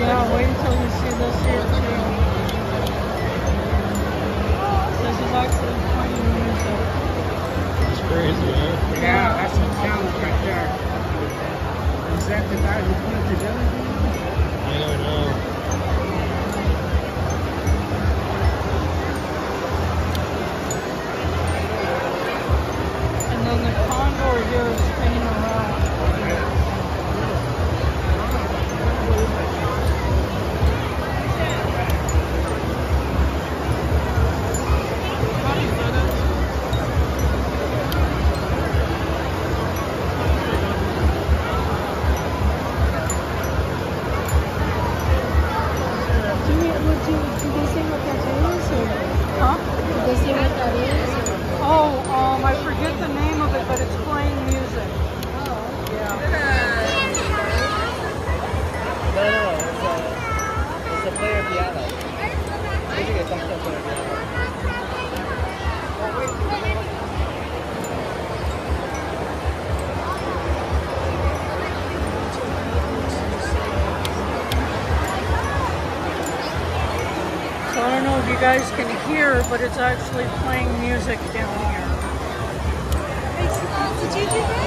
Yeah, wait until you see this here too. This is actually playing music. It's crazy, huh? Yeah, that's some talent right there. Is that the guy who put it together? Do you, would you, do they say what that is? Or Huh? do they say what that is? Oh, um, I forget the name of it, but it's playing music. Oh. Yeah. No, no. It's a, it's a player piano. Music is also a player piano. So I don't know if you guys can hear, but it's actually playing music down here. Did you do?